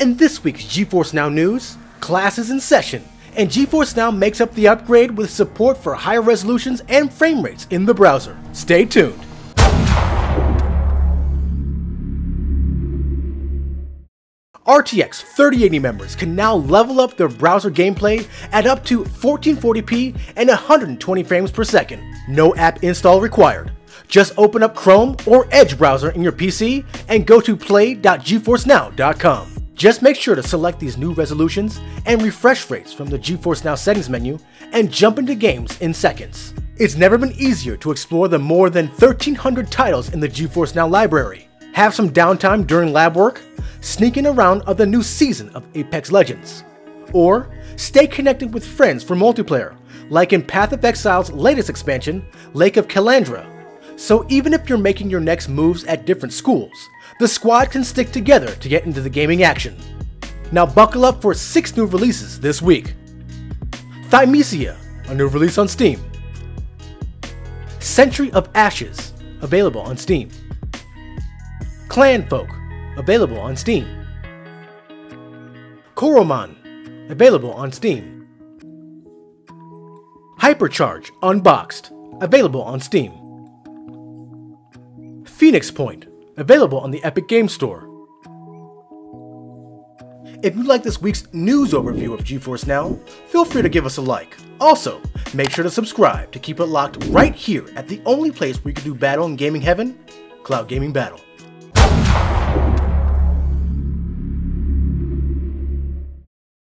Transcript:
In this week's GeForce Now news, classes in session, and GeForce Now makes up the upgrade with support for higher resolutions and frame rates in the browser. Stay tuned. RTX 3080 members can now level up their browser gameplay at up to 1440p and 120 frames per second. No app install required. Just open up Chrome or Edge browser in your PC and go to play.geforcenow.com. Just make sure to select these new resolutions and refresh rates from the GeForce Now settings menu and jump into games in seconds. It's never been easier to explore the more than 1300 titles in the GeForce Now library. Have some downtime during lab work? Sneak in a round of the new season of Apex Legends. Or stay connected with friends for multiplayer, like in Path of Exile's latest expansion, Lake of Kalandra. So even if you're making your next moves at different schools, the squad can stick together to get into the gaming action. Now buckle up for 6 new releases this week. Thymesia, a new release on Steam. Century of Ashes, available on Steam. Clanfolk, available on Steam. Coromon, available on Steam. Hypercharge Unboxed, available on Steam. Phoenix Point, available on the Epic Game Store. If you like this week's news overview of GeForce Now, feel free to give us a like. Also, make sure to subscribe to keep it locked right here at the only place where you can do battle in gaming heaven, Cloud Gaming Battle.